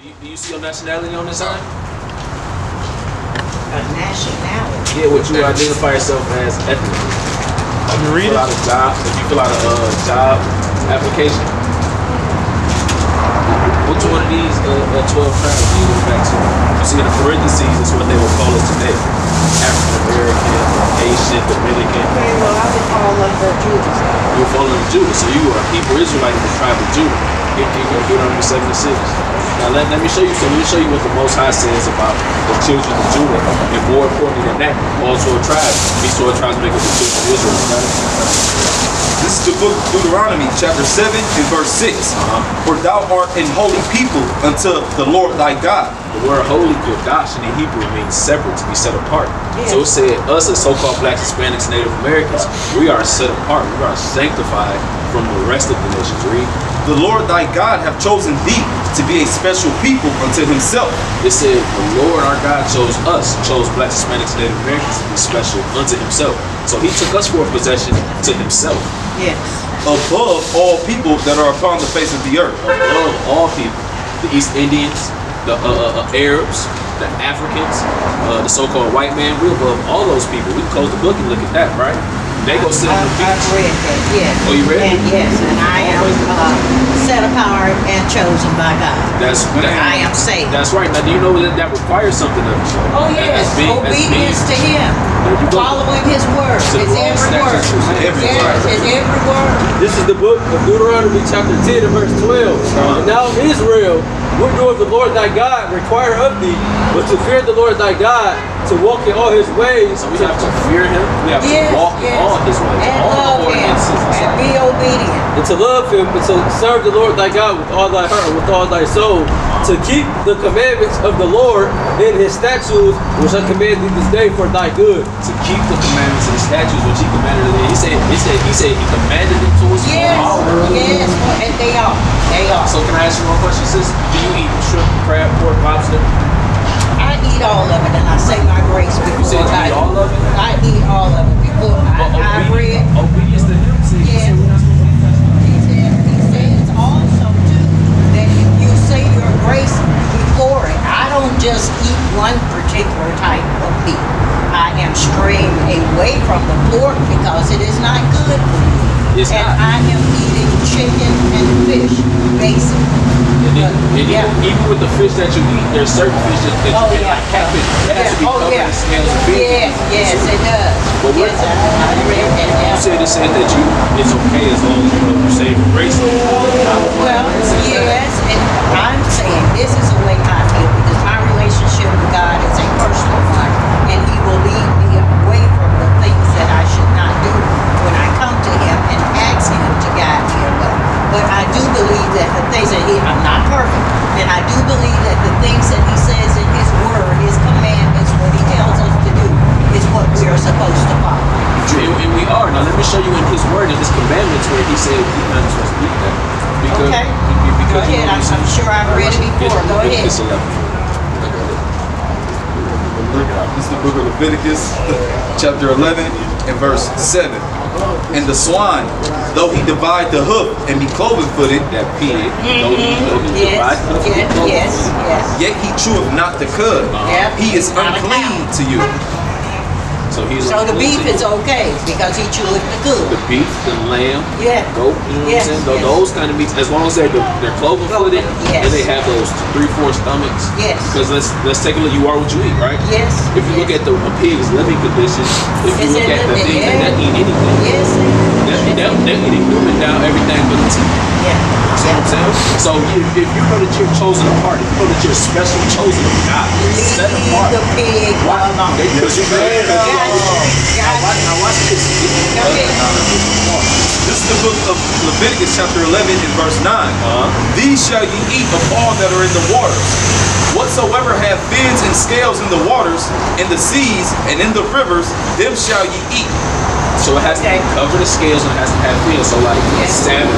Do you, do you see your nationality on this sign? A nationality. Yeah, what you identify yourself as ethnically. Like You read fill it? out a job. If you fill out a uh, job application, which one of these uh, uh, 12 tribes do you go back to? You see in the parentheses, is what they will call us today. African American, Asian, Dominican. Okay, well, I would call under Judas. You were following Judah, so you are a Hebrew Israelite in the tribe of Judah. Get, get, get Deuteronomy 76. Now let, let me show you so let me show you what the Most High says about the children of Judah. And more importantly than that, all 12 tribes. These 12 tribes make up the children of Israel. Got? This is the book of Deuteronomy, chapter 7 and verse 6. Uh-huh. For thou art an holy people unto the Lord thy God. The word holy, Kodash in the Hebrew means separate, to be set apart. So it said, us as so-called blacks, Hispanics, Native Americans, we are set apart. We are sanctified from the rest of the nations. Read. The Lord thy God have chosen thee to be a special people unto himself. It said, the Lord our God chose us, chose blacks, Hispanics, Native Americans to be special unto himself. So he took us for a possession to himself. Yes. above all people that are upon the face of the earth. Above all people. The East Indians, the uh, uh, uh, Arabs, the Africans, uh, the so-called white man, we're above all those people. We can close the book and look at that, right? They go sit on I've, the uh, uh, I've read that, yes. Oh, you read it? And yes, and I am uh, set apart and chosen by God. That's what I am saved. That's right. Now, do you know that that requires something of you? Oh yes, As being- obedience to being- Him, There you go. following His word, To His the every word, statutes, and every yes, word. His every word. This is the book of Deuteronomy, chapter 10, and verse 12. And now, Israel, what doeth the Lord thy God require of thee, but to fear the Lord thy God, to walk in all his ways, So we have to fear him. We have Yes, to walk yes. in all his ways, and all love Him and and be obedient. and to love him, and to serve the Lord thy God with all thy heart and with all thy soul, to keep the commandments of the Lord and his statutes, which I command thee this day for thy good. to keep the commandments and the statutes which he commanded it. He said, he said, he said he commanded it to us. Yes, yes, and they are, they are. So can I ask you one question, sis? Do you eat shrimp, crab, pork, lobster? I eat all of it, and I say my grace before I eat all of it? I eat all of it before I, I read. obedience, to him. See, Yes. see, we're not supposed to confess that. He said, he says also too that if you say your grace before it, I don't just eat one particular type of meat. I am straying away from the pork because it is not good for you. It's and not. I am eating chicken and fish, basically. And, then, and Yeah. even, even with the fish that you eat, there's certain fish that, that Oh, you eat, yeah. like catfish. That has to be. Oh, covered yeah. in scales and fins. Yes, yes, it does. But what- yes, I, I read that. You said it said that you it's okay as long as you know you save grace. Well, yes, and I'm saying this is the way I feel because my relationship with God is a personal one, and He will lead me away from the things that I should not do when I come to Him and ask Him to guide me away. But I do believe that the things that He, I'm not perfect, and I do believe that the things that He says in His Word, His commandments, what He tells us to do, is what we are supposed to follow. And, and we are. Now let me show you in his word and his commandments where he said we're not supposed to eat that. Because, Okay. be- Go ahead. I'm, I'm sure I've read it before. Go ahead. It's 11. This is the book of Leviticus, chapter 11 and verse 7. And the swine, though he divide the hoof and be cloven footed, That pig, though he, though he Yes, divide the yes, hoof, yes, yes. yet he cheweth not the cud. Yep. He is unclean to you. So he's So the beef unclean. is okay because he chewed the good. the beef, the lamb, Yeah. goat, you know Yes, what I'm saying? Yes. Those kind of meats, as long as they're they're cloven footed Yes. and they have those three four stomachs. Yes. Because let's let's take a look. You are what you eat, right? Yes. If you look at the a pig's living conditions, if you It's look at the the- things that yeah. they eat anything, Yes. they're, they're, they're eating human down everything but the teeth. Yeah. See what I'm saying? So if, if you know that you're chosen apart, if you know that you're special, chosen of God, set apart. the pig Why? alone. They- Because you made Got you. Now Got watch, you. now watch this. Go ahead. This is the book of Leviticus, chapter 11 and verse 9. Uh-huh. These shall ye eat of all that are in the waters. Whatsoever have fins and scales in the waters, in the seas, and in the rivers, them shall ye eat. So it has to Okay. be covered in scales and it has to have fins. So like Yes. salmon,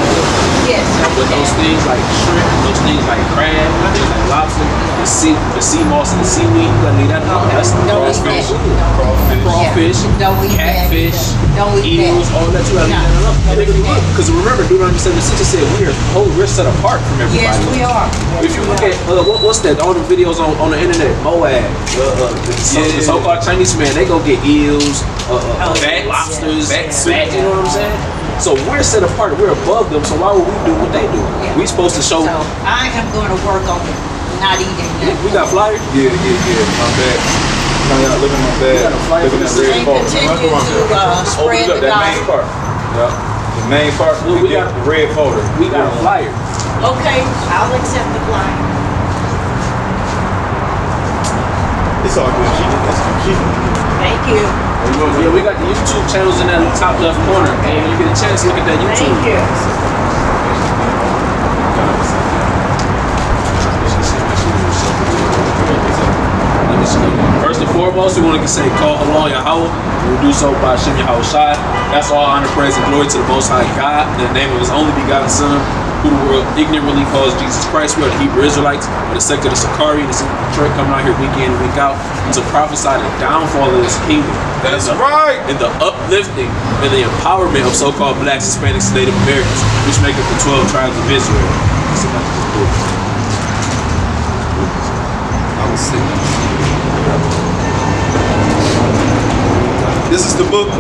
Yes. with those things like shrimp, those things like crab, things like lobster, the sea, the sea moss and the seaweed. You gotta leave that alone. That's Don't eat crawfish, that. Crawfish. crawfish, Yeah. Don't eat that catfish. Don't eat eels, that. all that. You gotta No. that Don't if you eat look, that. because remember, Deuteronomy 76 it said we are holy, we're set apart from everybody. Yes, we are. If you look at uh, what, what's that? All the videos on, on the internet, Moab, uh, uh, the, so, Yeah. the so-called Chinese man, they go get eels, uh, uh, Oh, bat, yes, lobsters, yes, bat, yes. you know what I'm saying? So we're set apart, we're above them. So why would we do what they do? Yeah. We supposed to show. So I am going to work on not eating that. We got flyers. Yeah, yeah, yeah. My bad. No, yeah, look at my bad. You got a flyer Look at for that this red And continue to uh, spread Open the up that main part. Yeah. The main part. We we got got- the red folder. We got a flyer. Okay, I'll accept the flyer. It's all good. She just she, Thank you. Yeah, we got the YouTube channels in that top left corner. And when you get a chance, to look at that YouTube. Thank you. First and foremost, we want to say, call along Yahweh. We will do so by Shem Yahweh Shai. That's all honor, praise, and glory to the Most High God, in the name of His only begotten Son, who the world ignorantly calls Jesus Christ. We are the Hebrew Israelites, of the sect of the Sicarii, the Detroit coming out here week in and week out to prophesy the downfall of this kingdom. That's And the- right. And the uplifting and the empowerment of so-called blacks, Hispanics, and Native Americans, which make up the 12 tribes of Israel. That's enough of this book. I was sick. This is the book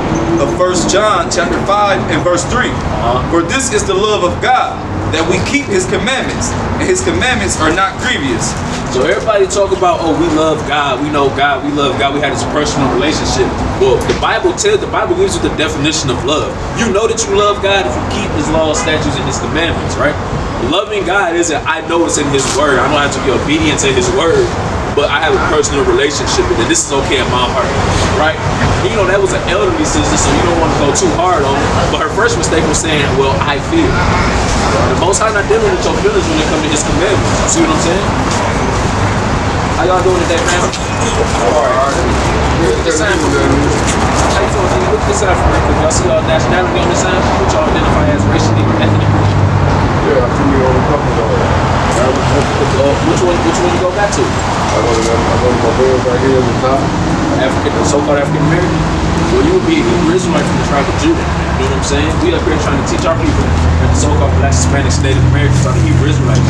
of First John, chapter 5, and verse 3. Uh-huh. For this is the love of God, that we keep his commandments, and his commandments are not grievous. So everybody talk about, oh, we love God, we know God, we love God, we had this personal relationship. Well, the Bible tells, the Bible gives you the definition of love. You know that you love God if you keep His laws, statutes, and His commandments, right? Loving God isn't I know it's in His word. I don't have to be obedient to His word, but I have a personal relationship with it. This is okay in my heart, right? You know that was an elderly sister, so you don't want to go too hard on it. But her first mistake was saying, "Well, I feel." The Most High not dealing with your feelings when it comes to His commandments. See what I'm saying? How y'all doing today, man? Alright. Look at the sign for me. How you. Look this sign for me. quick. Y'all see y'all nationality on the sign? What y'all identify as racially, ethnically? Yeah, I you on a couple of them. Uh, which one? Which one you go back to? I go to. I go to my boys right here at the top. African, so-called African American. Well, you would be a Hebrew Israelite from the tribe of Judah. You know what I'm saying? We up here trying to teach our people that the so-called Black, Hispanics, Native Americans are the Hebrew Israelites.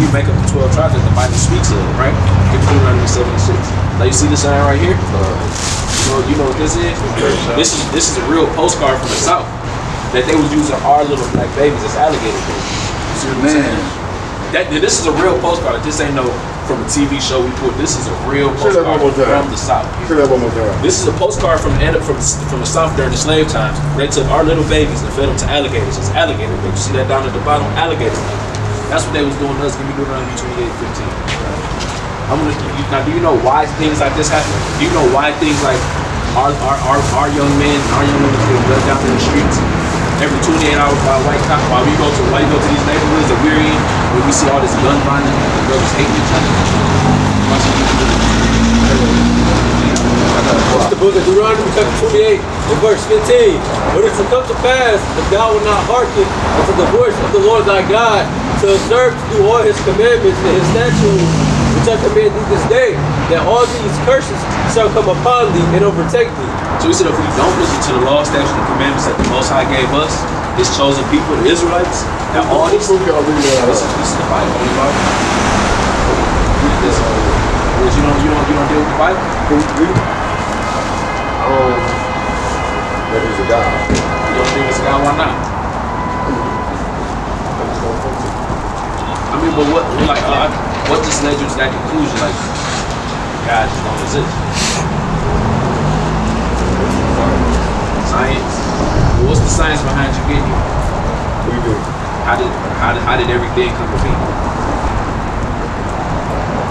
We make up the 12 tribes that the Bible speaks of, right? In Deuteronomy 76. Now you see this sign right here? You know, you know what this is? This is this is a real postcard from the South that they was using our little black babies as alligator babies. You see what I'm saying? Man. That this is a real postcard. This ain't no from a TV show we put. This is a real postcard one more time. from the South. Say that one more time. This is a postcard from the from from the South during the slave times. They took our little babies and fed them to alligators. It's alligator babies. See that down at the bottom? Alligator. That's what they was doing to us. Give me Deuteronomy 28, 15. I'm gonna. You, now, do you know why things like this happen? Do you know why things like our our, our, our young men and our young women get left out in the streets every 28 hours by white cop? While we go to while we go to these neighborhoods that we're in, where we see all this gun violence and brothers hating each other. It's the book of Deuteronomy chapter 28 and verse 15. But it shall come to pass, if thou wilt not hearken unto the voice of the Lord thy God, to observe to do all his commandments and his statutes, I command thee this day, that all these curses shall come upon thee and overtake thee. So he said, if we don't listen to the law, statutes, and commandments that the Most High gave us, His chosen people, the Israelites, that all these book y'all reading out This is, this is the Bible. Holy Bible. Read this. You don't, you don't, you don't deal with the Bible. Read? Um, that is a God. You don't think it's a God. Why not? I mean, but what, like, uh, what just led you to that conclusion? Like, God just don't exist. Science. Well, what's the science behind you getting here? We do. How did, how did, how did everything come to be?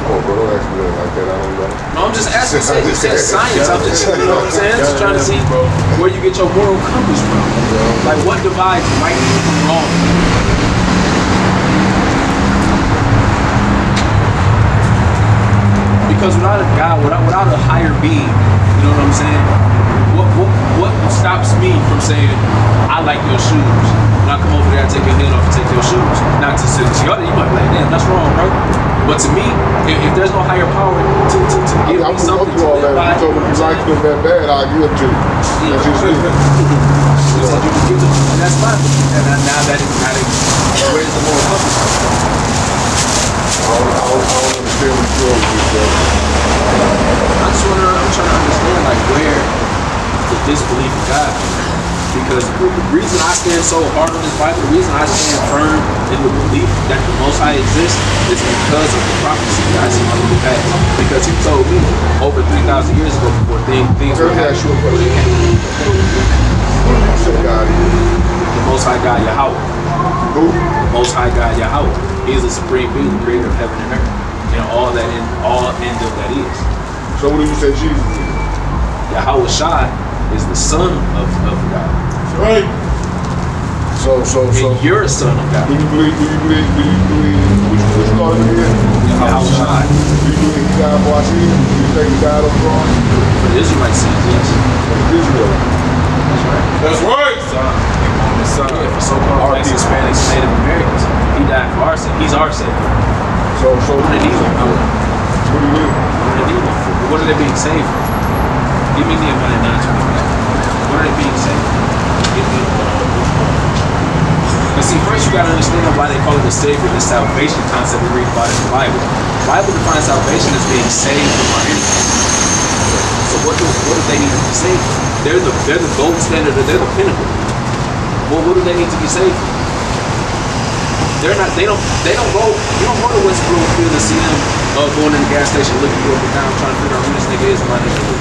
On, bro. Don't ask me nothing like that. I don't know. No, I'm just asking. You said, you said science. I'm just, you know what I'm saying? Just trying to see where you get your moral compass from. Like, what divides right from wrong? Because without a God, without, without a higher being, you know what I'm saying? What, what, what stops me from saying, I like your shoes? When I come over there, I take your head off and take your shoes. Not to say, to you, you might be like, damn, that's wrong, bro. But to me, If, if there's no higher power to, to, to I give mean, I'm me something to all live that. by, me if you like them that bad, I'll give it to you. That's just it. You said you can give it, and that's fine. And now, now that it's not, where's the moral compass? I don't, I don't, I don't understand what you're doing with this, I just wanna, I'm trying to understand like where the disbelief in God. Because the the reason I stand so hard on this Bible, the reason I stand firm in the belief that the Most High exists is because of the prophecy that I see come to pass. Because He told me over 3,000 years ago before things, things were Let me ask happening. said The Most High God Yahweh. Who? Most High God Yahweh. He is the supreme being, the creator of heaven and earth. And all that in all end of that is. So what do you say Jesus is? Yahweh Shai is the son of, of God. Right. So, so, so. And you're a son of God. Do you believe, do you believe, do you believe, which, which God it is? Yahweh Shai. Do you believe he died for our sins? Do you think he died on the cross? For the Israelites sins, yes. For Israel. That's right. That's right. Son. Son. Yeah, for so-called blacks, Hispanics, Native Americans. He died for our sin. He's our savior. So, so, What did he do? what do you mean? What did he do? What are they being saved from? Give me Nehemiah 9 What are they being saved from? But see, first you gotta understand why they call it the Savior, the salvation concept we read about in the Bible. The Bible defines salvation as being saved from our enemies. So what do what do they need to be saved from? They're the they're the gold standard, they're the pinnacle. Well, what do they need to be saved from? They're not. They don't. They don't go. You don't go to West Bloomfield and see them uh, going in the gas station, looking you up and down, trying to figure out who this nigga is and nigga is.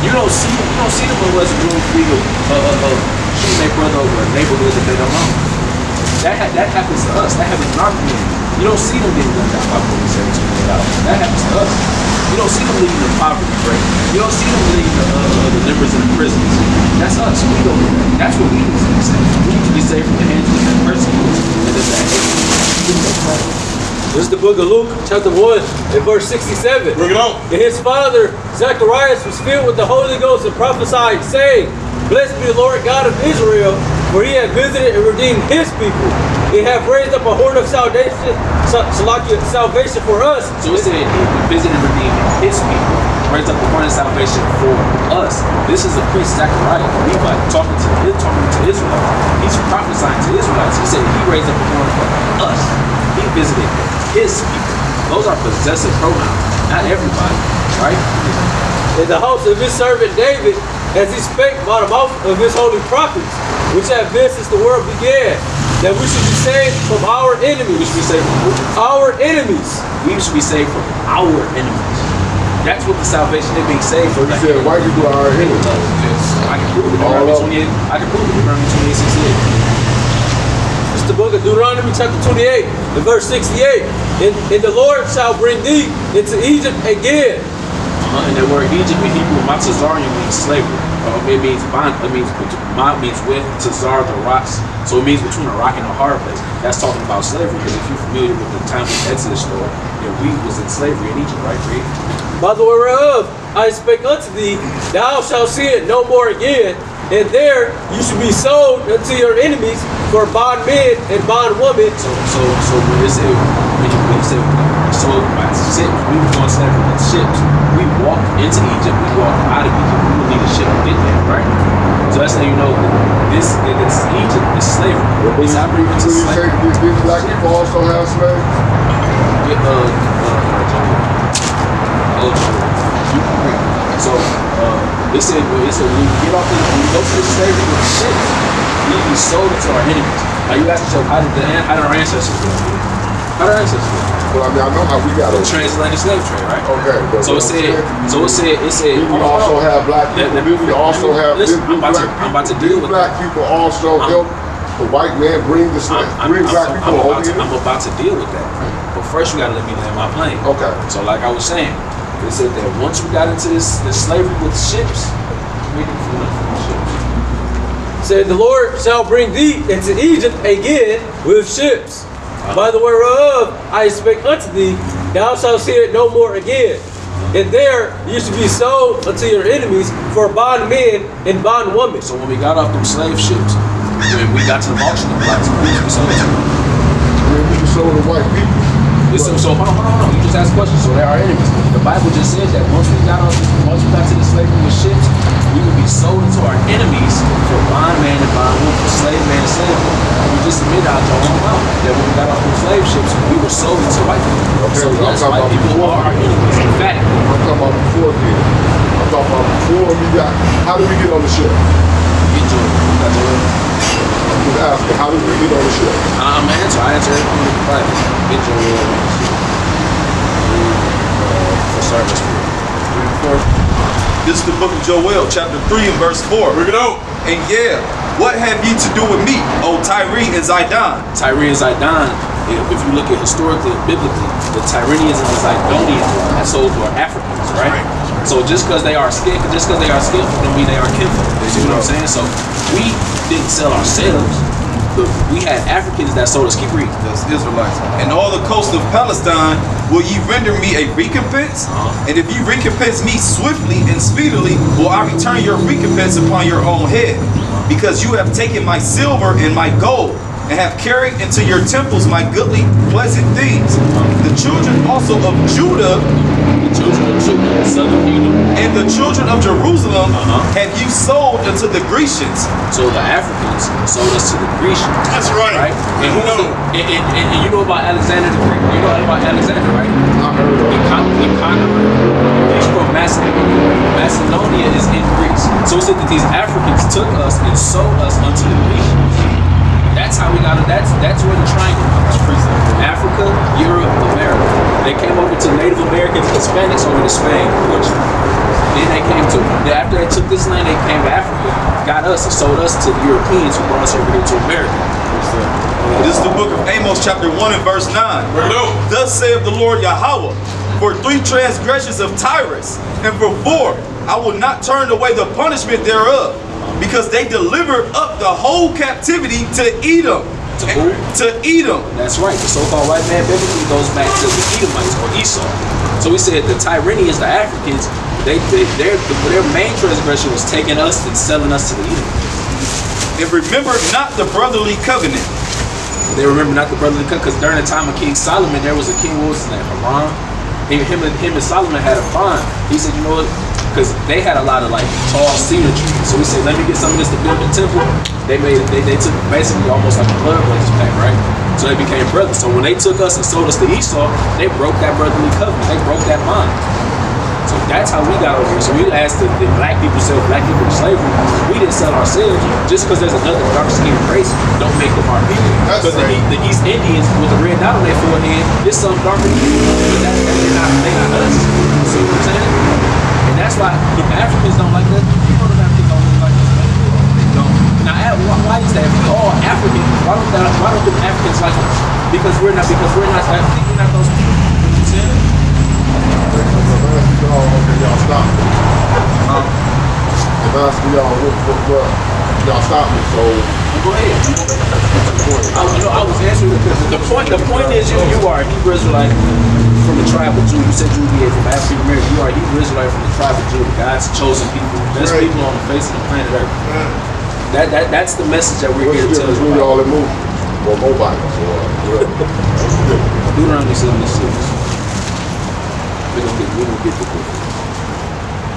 You don't see. You don't see them in West Bloomfield uh, uh, uh, shooting their brother over a neighborhood that they don't know. That ha- that happens to us. That happens in our community. You don't see them getting gunned down by police every two million dollars. That happens to us. You don't see them leaving the poverty rate. You don't see them leaving the, uh, the members in the prisons. That's us. We don't do that. That's what we need to be saved. We need to be saved from the hands of that person and of that hate. This is the book of Luke, chapter 1, and verse 67. Bring it on. And his father, Zacharias, was filled with the Holy Ghost and prophesied, saying, Blessed be the Lord God of Israel, for he hath visited and redeemed his people. He hath raised up a horn of salvation, salvation for us. So it said he visited and redeemed his people, raised up a horn of salvation for us. This is a priest Zechariah, Levi, talking to talking to Israelites. He's prophesying to Israelites. He said he raised up a horn for us. He visited his people. Those are possessive pronouns, not everybody, right? in the house of his servant David, as he spake by the mouth of his holy prophets, which have been since the world began, that we should be saved from our enemies. We should be saved from? Our enemies. We should be saved from our enemies. That's what the salvation they're being saved So from. you said white people are our enemies. I can prove it. All Deuteronomy of 28. I can prove it. Deuteronomy 28, 68. It's the book of Deuteronomy chapter 28 and verse 68. And, and the Lord shall bring thee into Egypt again. Uh, and the word Egypt in Hebrew, Matazarian means slavery. Uh, it means bond. It means ma means with Tazar the rocks. So it means between a rock and a hard place. That's talking about slavery. Because if you're familiar with the time of Exodus story, you we was in slavery in Egypt, right, Reed? By the way whereof I spake unto thee, thou shalt see it no more again. And there you should be sold unto your enemies for bondmen and bondwomen. So, so, so when it said, when you, when you said, so by ships, we were going slavery with ships. Into Egypt, we walked out of Egypt. We would need a ship to get there, right? So that's how you know this, this Egypt is slavery. It's operating into you slavery. did, did black people also have slaves? Yeah, uh, uh, oh, so, uh, it said, it said, when we get off the, when we go to the slavery with the ships, we be sold to our enemies. Now you ask yourself, how did the, how did our ancestors do? How did our ancestors do? Well, I mean, I know how we got it. transatlantic slave trade, right? Okay, but So it I'm said, so it said, it said, we also have black people. Let- let we also have. listen, I'm about to- I'm about to deal with Black that. people also I'm- help the white man bring the I'm, slave, I'm, bring I'm, black I'm people about to. I'm about to deal with that. But first, you gotta let me land my plane. Okay. So, like I was saying, they said that once we got into this, this slavery with ships, we can ships. Said the Lord shall bring thee into Egypt again with ships. By the whereof I spake unto thee, thou shalt see it no more again. And there you should be sold unto your enemies for bondmen and bondwomen. So when we got off them slave ships, when we got to the auction of blacks, who was we sold to? Then we sold the white people. Listen, so hold on, hold on, hold on. You just asked questions. So they're our enemies. The Bible just says that once we got on, once we got to the slavery with ships, we would be sold into our enemies for bondman and bondwoman, for slave man and slave woman. We just admit out your own mouth that when we got off those slave ships, we were sold into white people. Okay, so yes, talking white about people before. are our enemies. In fact, I'm talking about before then. I'm talking about before we got. How did we get on the ship? get Jordan. You got Jordan. I'm just asking. How did we get on the ship? I'm gonna answer. I answer everything in the Bible. Get Jordan. For service. Three, and four. This is the book of Joel, chapter 3 and verse 4. Bring it out. And yeah, what have ye to do with me, O Tyre and Zidon? Tyre and Zidon, if you look at historically and biblically, the Tyrrhenians and the Zidonians are sold to are Africans, right? So just because they are skin, just because they are skillful, don't mean they are kinfolk. You know what I'm saying? So we didn't sell ourselves, we had Africans that sold us. Keep reading. That's Israelites. And all the coast of Palestine, will ye render me a recompense? Uh-huh. And if ye recompense me swiftly and speedily, will I return your recompense upon your own head? Because you have taken my silver and my gold, and have carried into your temples my goodly, pleasant things. The children also of Judah The children of Judah, southern kingdom. and the children of Jerusalem Uh-huh. have you sold unto the Grecians. So the Africans sold us to the Grecians. That's right. Right? And, who was the, and, and, and, and you know about Alexander the Greek? You know about Alexander, right? I heard of The, it. con- the conqueror. He's from Macedonia. Macedonia is in Greece. So it said that these Africans took us and sold us unto the Grecians. That's how we got it. That's that's where the triangle comes from. Africa, Europe, America. They came over to Native Americans, Hispanics over to Spain, Portugal. Then they came to after they took this land, they came to Africa, got us and sold us to the Europeans who brought us over here to America. This is the book of Amos, chapter 1 and verse 9. Thus saith the Lord Yahweh, for three transgressions of Tyrus, and for four, I will not turn away the punishment thereof, because they delivered up the whole captivity to Edom. To who? To Edom. That's right. The so-called white man biblically goes back to the Edomites or Esau. So we said the Tyrrhenians, the Africans, they, they their their main transgression was taking us and selling us to the Edomites. And remember not the brotherly covenant. They remember not the brotherly covenant because during the time of King Solomon, there was a king. What was his name? Haran. Him, him, and, him and Solomon had a bond. He said, you know what? Because they had a lot of like tall cedar trees. So he said, let me get some of this to build the temple. They made they, they took basically almost like a blood brothers pact, right? So they became brothers. So when they took us and sold us to Esau, they broke that brotherly covenant. They broke that bond. So that's how we got over here. So we asked the, the black people sell black people to slavery. We didn't sell ourselves just because there's another dark skinned race. Don't make them our people. That's Because the, right. E- the East Indians with the red dot on their forehead, there's some darker you, but that, that, they're not they're not us. See what I'm saying? And that's why the Africans don't like us. You know the Africans don't really like us. man. They don't. Now, why, why is that? If we all African, why don't that, why don't the Africans like us? Because we're not because we're not I think we're not those people. You I'm saying? Y'all, y'all stop me. If I ask y'all y'all stop me, so Go ahead. I, you know, I was answering the, the point. The point is, you you are a Hebrew Israelite from the tribe of Judah. You said Judah from African American. You are a Hebrew Israelite from the tribe of Judah. God's chosen people, best people on the face of the planet Earth. That that that's the message that we're what's here to tell difference you. y'all about. and move? Or mobile, or whatever. What's the difference? Deuteronomy seventy six. We're gonna get we're gonna get the book.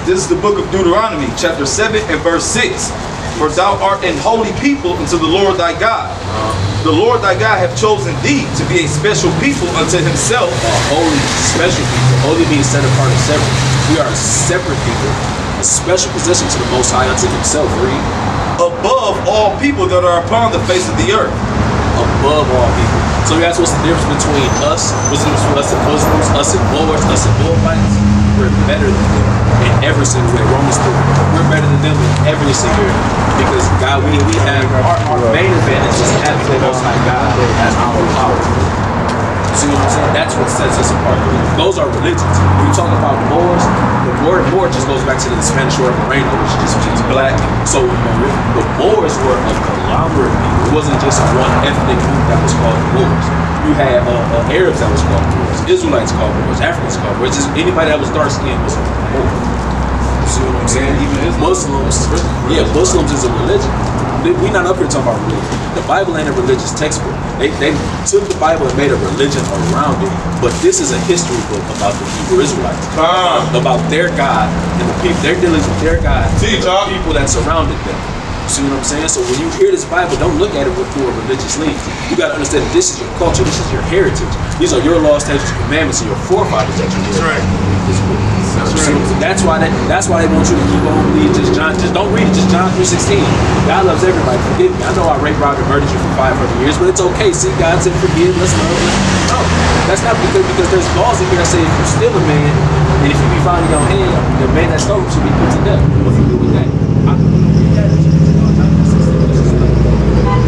This is the book of Deuteronomy, chapter 7 and verse 6. For thou art an holy people unto the Lord thy God. The Lord thy God hath chosen thee to be a special people unto himself, Uh, holy, special people. Holy means set apart and separate. We are a separate people, a special position to the Most High unto Himself. Read. Above all people that are upon the face of the earth. above all people. So you ask what's the difference between us, what's the difference between us and Muslims, us and Moors, us and Moabites? We're better than them in every single way. Romans 3. We're better than them in every single way. Because God, we, we have our, our main advantage is having the Most High God as our power. See what I'm saying? That's what sets us apart. Those are religions. When you talk about Moors, the word Moor just goes back to the Spanish word moreno, which just means black. So the Moors were a conglomerate people. It wasn't just one ethnic group that was called Moors. You had uh, uh, Arabs that was called Moors, Israelites called Moors, Africans called Moors. Just anybody that was dark skinned was a Moor. You see what I'm saying? Even Muslims, yeah, Muslims is a religion. We're not up here talking about religion. The Bible ain't a religious textbook. They, they took the Bible and made a religion around it. But this is a history book about the Hebrew Israelites, Ah. about their God and the people. They're dealing with their God, See, and the Chuck? people that surrounded them. See what I'm saying? So when you hear this Bible, don't look at it with through a religious lens. You got to understand that this is your culture, this is your heritage. These are your laws, statutes, and commandments, and your forefathers that you That's right. This That's So that's why they that's why they want you to keep on reading just John. Just don't read it, just John 3:16. God loves everybody. Forgive me. I know I raped, robbed, and murdered you for 500 years, but it's okay. See, God said forgive, let's love. Let's, no, that's not because because there's laws in here that say if you steal a man, and if you be found in your hand, the man that stole should be put to death. What you do with that? I can read that.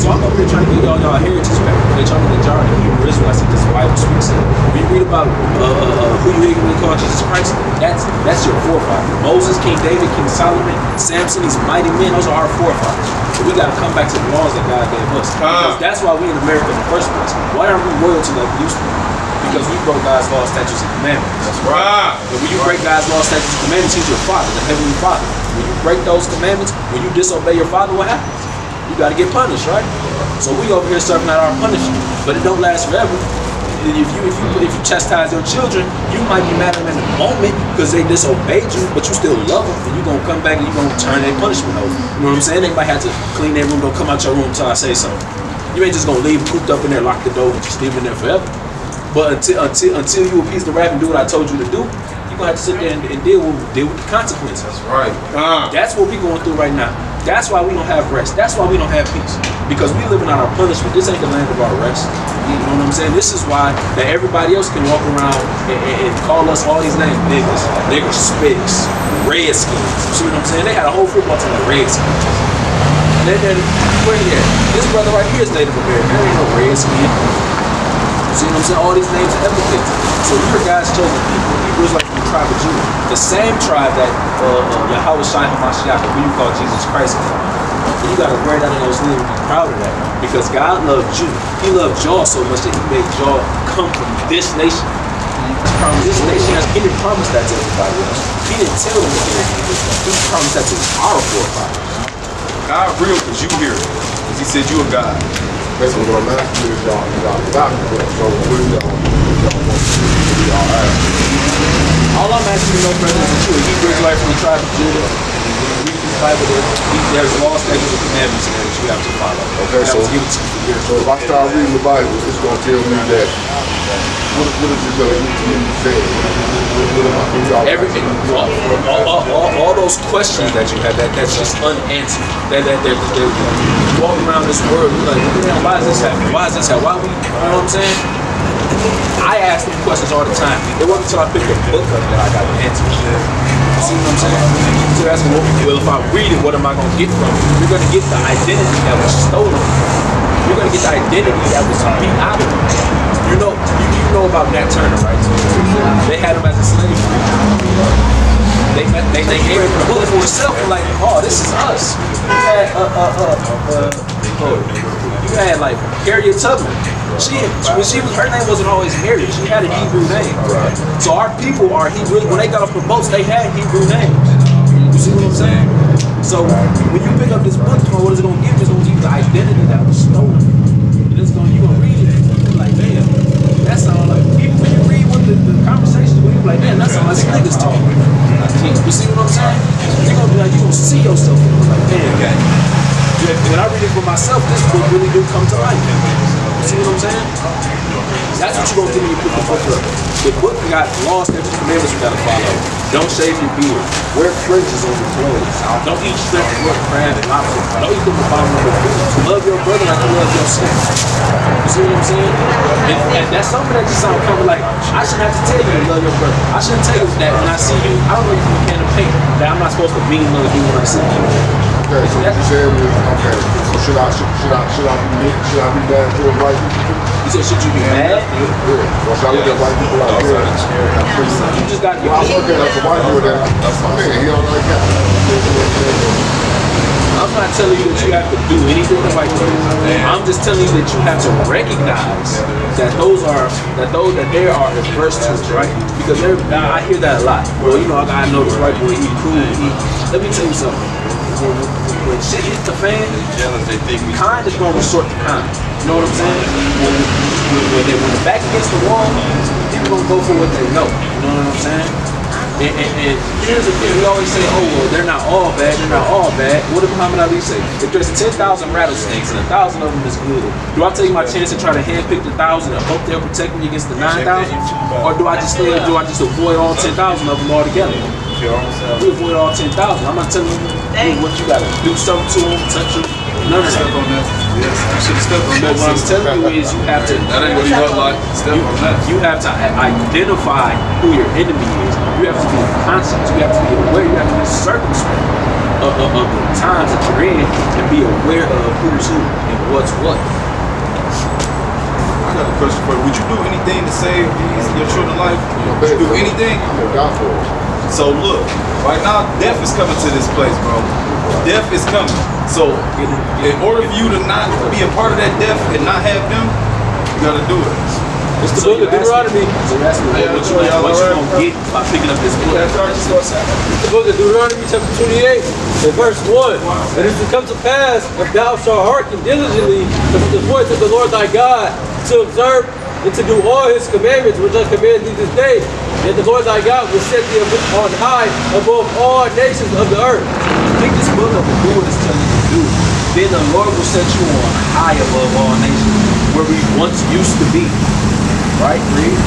So I'm over here trying to get y'all y'all heritage back. They're trying to get y'all the Hebrew Israelites that this Bible speaks. When you read about uh, uh, uh, who you ignorantly call Jesus Christ, that's that's your forefather. Moses, King David, King Solomon, Samson, these mighty men, those are our forefathers. So we got to come back to the laws that God gave us. Because Ah. that's why we in America in the first place. Why aren't we royalty like we used to be? Because we broke God's law, statutes, and commandments. That's right. And when you break God's law, statutes, and commandments, He's your Father, the Heavenly Father. When you break those commandments, when you disobey your Father, what happens? You got to get punished, right? So we over here serving out our punishment, but it don't last forever. If you if you if you chastise your children, you might be mad at them in the moment because they disobeyed you, but you still love them, and you're gonna come back and you're gonna turn their punishment over. You know what I'm saying? They might have to clean their room, don't come out your room until I say so. You ain't just gonna leave them cooped up in there, lock the door, and just leave them in there forever. But until until until you appease the wrath and do what I told you to do, you're gonna have to sit there and, and deal with deal with the consequences. That's right. Ah. That's what we're going through right now. That's why we don't have rest. That's why we don't have peace. Because we living on our punishment. This ain't the land of our rest. You know what I'm saying? This is why that everybody else can walk around and, and, call us all these names. Niggas, niggas, spics, redskins. You see what I'm saying? They had a whole football team of redskins. And then, where he at? This brother right here is Native American. There ain't no redskin. See what I'm saying? All these names are epithets. So you're God's chosen people. Hebrews like from the tribe of Judah. The same tribe that uh, uh, Yahweh Shai HaMashiach, who you call Jesus Christ. And you gotta wear that in those sleeves and be proud of that. Because God loved you. He loved y'all so much that he made y'all come from this nation. This nation he didn't promise that to everybody else. He didn't tell them what they did. He promised that to our forefathers. God real because you here. Because he said you a God. Basically, what I'm asking is y'all, y'all but so what y'all, want what do y'all? All I'm asking you, no brother, is you a Hebrew Israelite from the tribe of Judah. This Bible. There, there's laws, that you have to follow. Okay, so- to. So if I start reading the Bible, it's gonna tell me that, what, what is it need to? What, what what y'all Everything, all, all, all, all, those questions that you have, that, that's just unanswered. That, that, that, you walk around this world, you're like, why is this happening? Why is this happening? Why we, you know what I'm saying? I ask them questions all the time. It wasn't until I picked a book up that I got the answers. You see what I'm saying? So asking, well, well, if I read it, what am I going to get from it? You're going to get the identity that was stolen. You're going to get the identity that was beat out of you. You know, you, you know about Nat Turner, right? They had him as a slave. They, met, they, they gave him the book for himself. like, oh, this is us. You had, uh, uh, uh, uh, oh, you had like Harriet Tubman. She, when she was, her name wasn't always Harriet. She had a Hebrew name. So our people are Hebrew. When they got off the boats, they had Hebrew names. You see what I'm saying? So when you pick up this book, what is it gonna give? It's gonna give you the identity that was stolen. And it's gonna you gonna read it. And you're like, man, that sounds like even when you read what the, the conversations, when you're like, man, that's how like niggas talk. You see what I'm saying? You're gonna be like, you're gonna see yourself. like, man, okay. When I read it for myself, this book really do come to life. You see what I'm saying? That's what you're gonna get when you pick the book up. The book got laws, and commandments you gotta follow. Don't shave your beard. Wear fringes on your clothes. Don't eat shrimp, pork, crab, and lobster. Don't eat them abominable foods. Love your brother like you love yourself. You see what I'm saying? And, and that's something that just sounds kind of like I shouldn't have to tell you to love your brother. I shouldn't tell you that when I see you. I don't know you from a can of paint that I'm not supposed to be love you when I see you. Okay, so what you said is, okay, so should I, should, should I, should I be, should I be mad towards white people? You said, should you be mad? Yeah, or should I look at white people like, yeah, You just got well, I look at as a white people that, man, he don't like that. I'm not telling you that you have to do anything the white people. I'm just telling you that you have to recognize that those are that those that there are adverse to right? Because there, I I hear that a lot. Well, you know, I, I know this white boy, he cool. He, let me tell you something. When, when shit hits the fan, kind is gonna resort to kind. You know what I'm saying? When, when, when, they, when it's back against the wall, people gonna go for what they know. You know what I'm saying? And, and, and here's the thing, we always say, oh, well, they're not all bad, they're not all bad. What did Muhammad Ali say? If there's 10,000 rattlesnakes and a thousand of them is good, do I take my chance and try to handpick the thousand and hope they'll protect me against the 9,000? Or do I just stay, do I just avoid all 10,000 of them altogether? We avoid all 10,000. I'm not telling you what you gotta do something to them, touch them, none of Step that. on that. Yes, you should step on But that. what I'm telling you is you have to That ain't what he look like. Step on that. you have to identify who your enemy is. You have to be conscious. You have to be aware. You have to be circumspect of, of, of the times that you're in and be aware of who's who and what's what. I got a question for you. Would you do anything to save these, your children's life? Would you do anything? I'm gonna die for it. So look, right now death is coming to this place, bro. Death is coming. So in, in order for you to not be a part of that death and not have them, you gotta do it. It's the So book of you ask me- Deuteronomy. So you ask me what, what you, what you gonna get by picking up this book. It's the book of Deuteronomy chapter 28 and verse 1. And it shall come to pass, if thou shalt hearken diligently to the voice of the Lord thy God, to observe and to do all his commandments which I command thee this day, that the Lord thy God will set thee on high above all nations of the earth. Pick this book up and do what it's telling you to do. Then the Lord will set you on high above all nations, where we once used to be. Right? Read.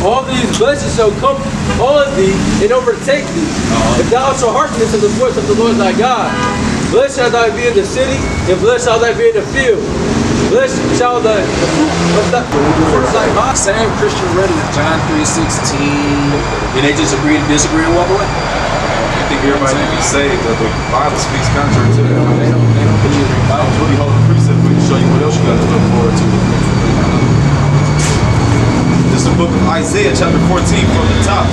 All these blessings shall come on thee and overtake thee. Uh-huh. If thou shalt hearken to the voice of the Lord thy God, blessed shall thou be in the city, and blessed shall thou be in the field. Blessed shall the, the fruit of thy fruit of thy body. Same Christian read it, John 3.16, and they just agree to disagree and walk away. I think everybody can be saved, but the Bible speaks contrary to that. They don't, they don't believe in the I Bible. was really holding precept for you to show you what else you got to look forward to. This is the book of Isaiah, chapter 14, from the top.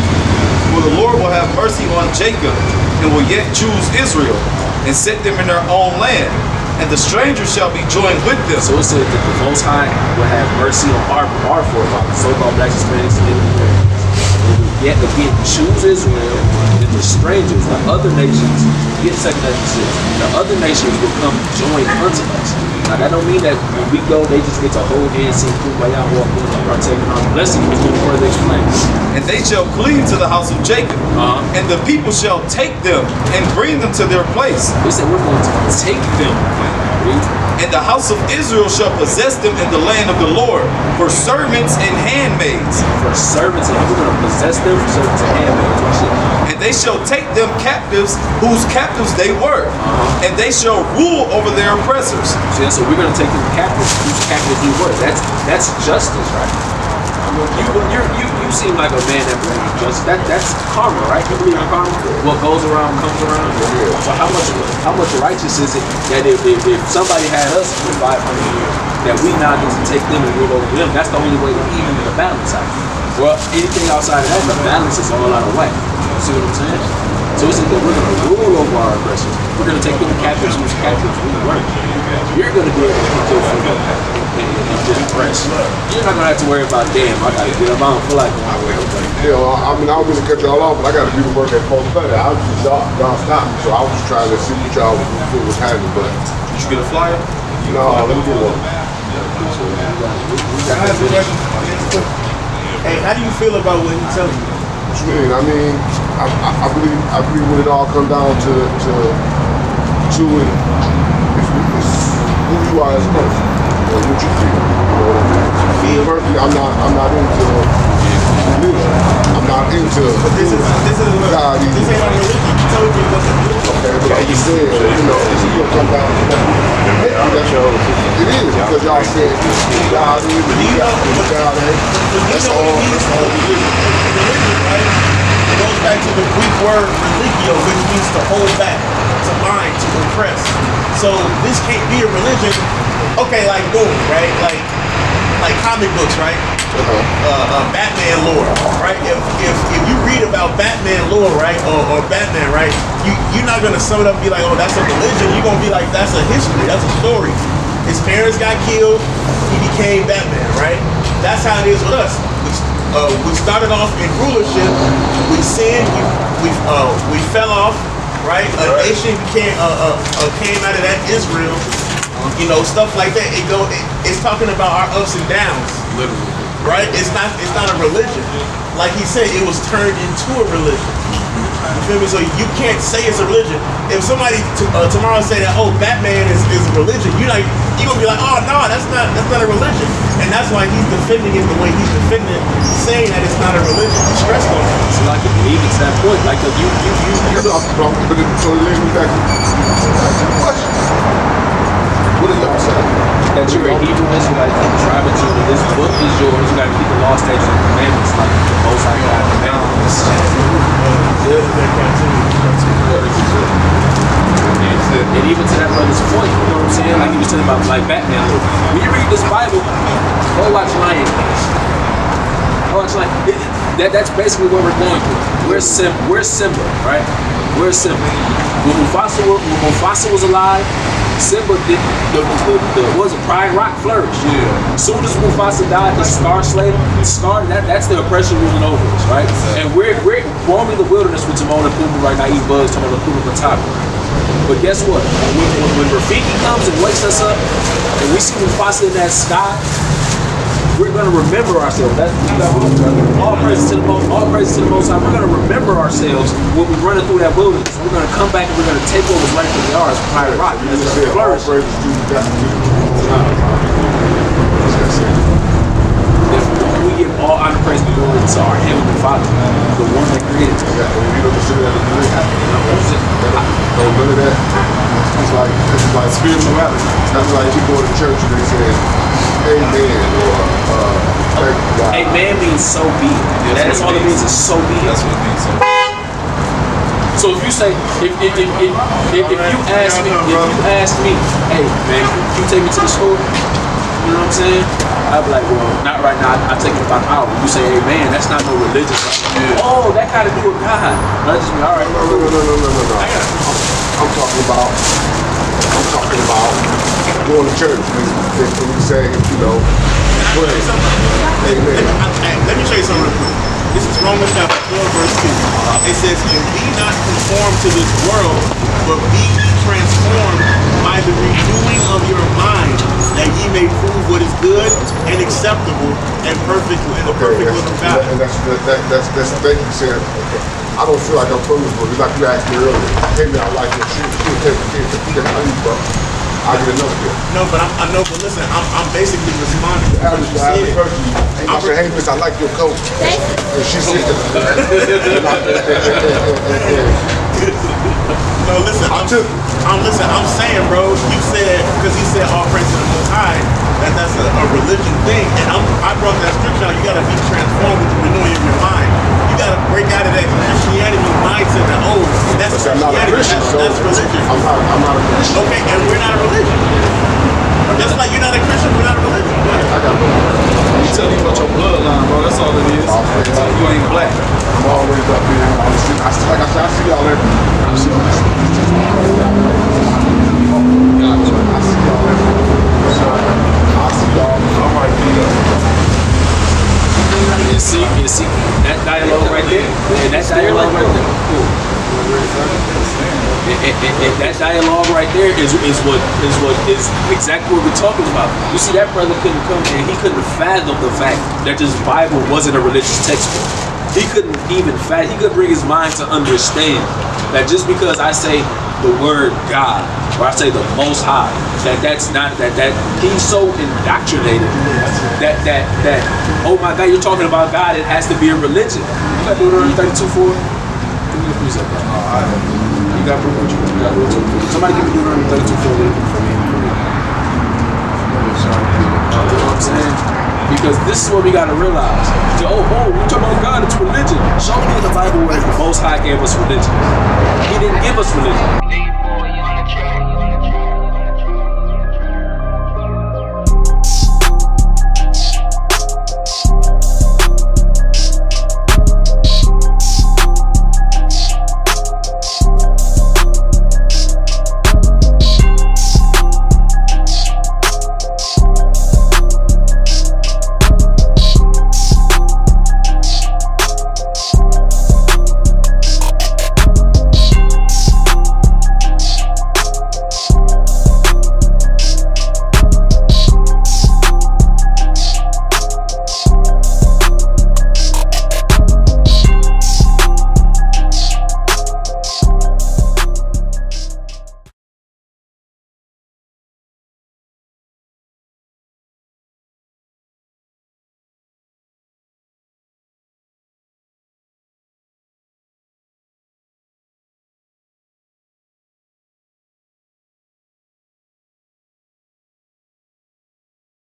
For the Lord will have mercy on Jacob, and will yet choose Israel, and set them in their own land. And the strangers shall be joined with them. So it said that the Most High will have mercy on our, our forefathers, so-called black Hispanics and Americans. Yet again choose Israel and the strangers, the other nations, get second citizen. The other nations will come join unto us. Now that don't mean that when we go, they just get to hold hands, and sing kumbaya, walk in, and partake in our blessing. He's going to further explain. And they shall cleave to the house of Jacob, Uh-huh. and the people shall take them and bring them to their place. He said we're going to take them. Read. And the house of Israel shall possess them in the land of the Lord for servants and handmaids. For servants, and we're going to possess them for servants and handmaids. Oh, and they shall take them captives, whose captives they were, uh-huh. and they shall rule over their oppressors. So, yeah, so we're going to take them captives, whose captives we were. That's that's justice, right? You you you you seem like a man that believes justice. That that's karma, right? You believe in karma? What goes around comes around. So how much how much righteous is it that if, if, if somebody had us for 500 years, that we now get to take them and rule over them? That's the only way to even the balance out. Well, anything outside of that, the balance is all out of whack. See what I'm saying? So it's like we're going to rule over our oppressors. We're going to take them captives whose captives we were. You're going to be able to your freedom and, and just rest. You're not going to have to worry about, damn, I got to get up. I don't feel like going to work. Yeah, well, I mean, I was gonna cut y'all off, but I got to do the work at Post Better. I was just, y'all, y'all stopped me, so I was just trying to see what y'all was happening, but Did you get a flyer? no, let me get one. I have a question. Hey, how do you feel about what he's telling you? What you mean? I mean, I, I, I believe I believe when it all comes down to to to it, it's, it's who you are as a person, or what you feel. You know what I mean? Me personally, I'm not I'm not into religion. I'm not into But this is this is God this ain't on religion. You told me what to do. Okay, but like you said, you know, it's gonna come down to that. That's, it is because y'all said God is and you know- God God ain't. But you That's all. what it That's all it is. Religion, right? It goes back to the Greek word religio, which means to hold back, to bind, to oppress. So this can't be a religion. Okay, like boom, right? Like like comic books, right? Uh-huh. uh, uh, Batman lore, right? If, if if you read about Batman lore, right, or, or Batman, right, you you're not gonna sum it up and be like, oh, that's a religion. You're gonna be like, that's a history, that's a story. His parents got killed, he became Batman, right? That's how it is with us. We, uh, we started off in rulership, we sinned, we we, uh, we fell off, right? A nation became uh, uh, uh, came out of that Israel, you know, stuff like that. It go. It, it's talking about our ups and downs. Literally. right? It's not it's not a religion. Like he said, it was turned into a religion. You feel me? So you can't say it's a religion. If somebody t- uh, tomorrow say that, oh, Batman is, is a religion, you like you gonna be like, oh no, that's not that's not a religion. And that's why he's defending it the way he's defending it, saying that it's not a religion. He stressed on it. So like even to that point, like uh, you you you you So, but it, so it leads me back to, back to the question. What are y'all saying? That you're a Hebrew Israelite from the tribe of Judah. This book is yours. You got to keep the law, statutes, and commandments like the Most High God commanded. And even to that brother's point, you know what I'm saying? Like he was telling about like Batman. Look, when you read this Bible, go watch Lion King. Go watch Lion. It, that that's basically what we're going through. We're Sim. We're Simba, right? We're Simba. When Mufasa, when Mufasa was alive, Simba did the, the, the was a Pride Rock flourish. Yeah. As soon as Mufasa died, the Scar Slayer, Scar that that's the oppression ruling over us, right? And we're we're roaming the wilderness with Timon and Pumbaa right now, eating bugs, Timon and Pumbaa Matata. But guess what? When, when, when Rafiki comes and wakes us up, and we see Mufasa in that sky, we're gonna remember ourselves. That's all praise to the most, all praise to the Most High. We're gonna remember ourselves when we're running through that wilderness. We're gonna come back and we're gonna take what was rightfully ours, Pride Rock. That's flourish. the God. to the Most High. What's that saying? If we give all honor, praise, and glory to our Heavenly Father, the one that created us. Yeah, you don't consider that a religion. No, none of that. It's like it's like spirituality. That's like you go to church and they say, Amen or uh, thank God. Amen means so be it. That's that's all it means is so be it. That's what it means. So, So if you say, if if if, if, if, if you ask me, if you ask me, hey man, can you take me to the store? You know what I'm saying? I'd be like, well, not right now. I, I take it about an hour. You say, hey man, that's not no religious. Oh, that got to do with God. I just be all right. No, no, no, no, no, no, no, no. I'm talking about. I'm talking about going to church. We say, you know, Can I tell you something? Let, Amen. let, I- I- let me show you something real quick. This is Romans chapter 12, verse 2. It says, And be not conformed to this world, but be transformed by the renewing of your mind, that ye may prove what is good and acceptable and perfect in the okay, perfect will of God. and that's that, that, that's that's thank you saying. I don't feel like I'm from this world. It's like you asked me earlier. Hey man, I like your shoes. You take you take you take honey, bro. I get another pair. No, but I'm, I know, but listen, I'm, I'm basically responding to The what you said. person, I said, hey miss, I like your coat. And she said, No, listen, I'm, took- I'm listen. I'm saying, bro. You said because he said all praise to the Most High that that's a, a religion thing, and I'm, I brought that scripture out. You gotta be transformed with the renewing of your mind. You gotta break out of that Christianity mindset that oh, that's but I'm not a Christianity. Christian, That's, so that's religion. I'm not, I'm not a Christian. Okay, and we're not a religion. Just like you're not a Christian, we're not a religion. I got no, you tell you about your bloodline, bro. That's all it is. You ain't black. I'm always up here. I'm see, I see, like I said, I see y'all every. I see y'all. I see y'all every. So, I see y'all. I might be up. You see, you see that dialogue right there, and that dialogue right there. And, and- and- and that dialogue right there is, is what is what is exactly what we're talking about. You see, that brother couldn't come and he couldn't fathom the fact that this Bible wasn't a religious textbook. He couldn't even fathom. He couldn't bring his mind to understand that just because I say the word God or I say the Most High, that that's not that that he's so indoctrinated that that that oh my God, you're talking about God. It has to be a religion. You got Deuteronomy 32 4. Give me the precept, bro. You got proof what you you got. Somebody give me Deuteronomy 32 4 for me. You know what I'm saying? Because this is what we gotta realize. Oh, oh, we talk about God, it's religion. Show me in the Bible where the Most High gave us religion. He didn't give us religion.